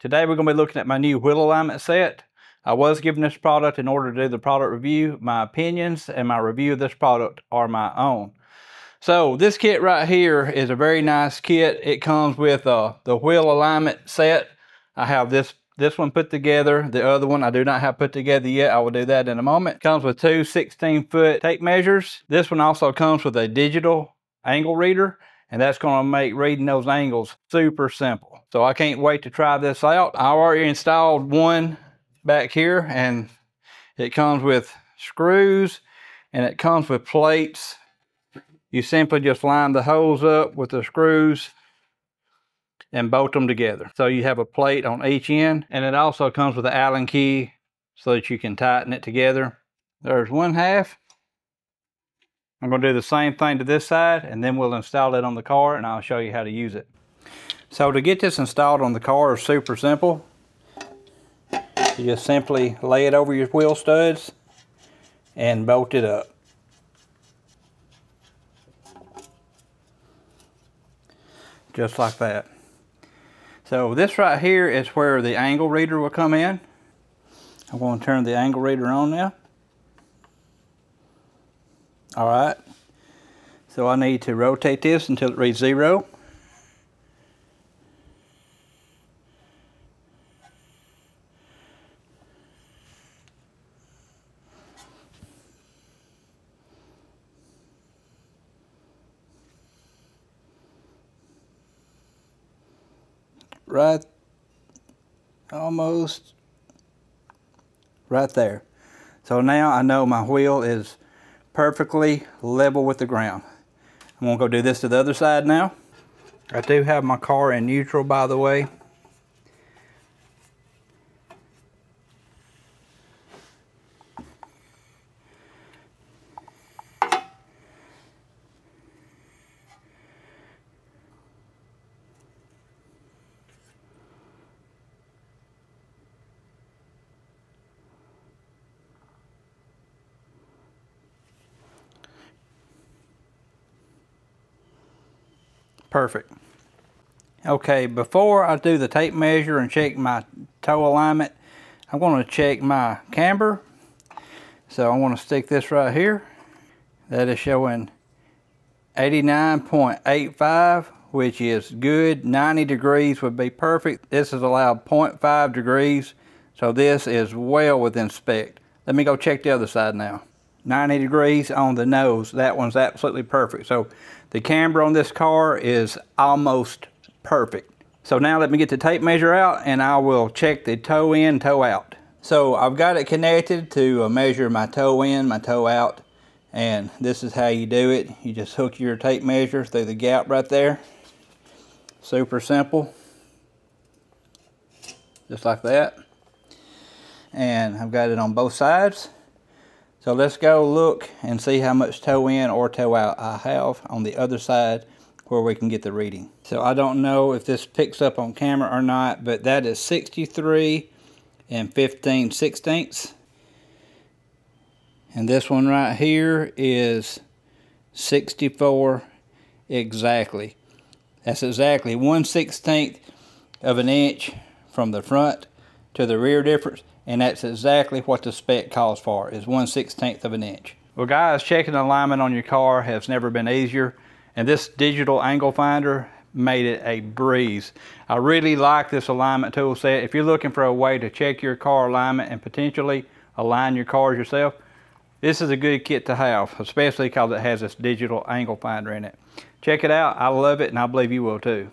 Today we're going to be looking at my new wheel alignment set. I was given this product in order to do the product review. My opinions and my review of this product are my own. So this kit right here is a very nice kit. It comes with uh, the wheel alignment set. I have this this one put together. The other one I do not have put together yet. I will do that in a moment. Comes with two 16 foot tape measures. This one also comes with a digital angle reader and that's going to make reading those angles super simple. So I can't wait to try this out. I already installed one back here and it comes with screws and it comes with plates. You simply just line the holes up with the screws and bolt them together. So you have a plate on each end and it also comes with an Allen key so that you can tighten it together. There's one half I'm going to do the same thing to this side and then we'll install it on the car and I'll show you how to use it. So to get this installed on the car is super simple. You just simply lay it over your wheel studs and bolt it up. Just like that. So this right here is where the angle reader will come in. I'm going to turn the angle reader on now. All right. So I need to rotate this until it reads zero. Right, almost right there. So now I know my wheel is perfectly level with the ground. I'm gonna go do this to the other side now. I do have my car in neutral by the way. Perfect. Okay, before I do the tape measure and check my toe alignment, I'm going to check my camber. So I'm going to stick this right here. That is showing 89.85, which is good. 90 degrees would be perfect. This is allowed 0.5 degrees, so this is well within spec. Let me go check the other side now. 90 degrees on the nose. That one's absolutely perfect. So the camber on this car is almost perfect. So now let me get the tape measure out and I will check the toe in, toe out. So I've got it connected to uh, measure my toe in, my toe out. And this is how you do it. You just hook your tape measure through the gap right there. Super simple. Just like that. And I've got it on both sides. So let's go look and see how much toe in or toe out I have on the other side where we can get the reading. So I don't know if this picks up on camera or not, but that is 63 and 15 sixteenths. And this one right here is 64 exactly. That's exactly 1 16th of an inch from the front to the rear difference and that's exactly what the spec calls for, is 1 16th of an inch. Well guys, checking alignment on your car has never been easier, and this digital angle finder made it a breeze. I really like this alignment tool set. If you're looking for a way to check your car alignment and potentially align your cars yourself, this is a good kit to have, especially because it has this digital angle finder in it. Check it out. I love it, and I believe you will too.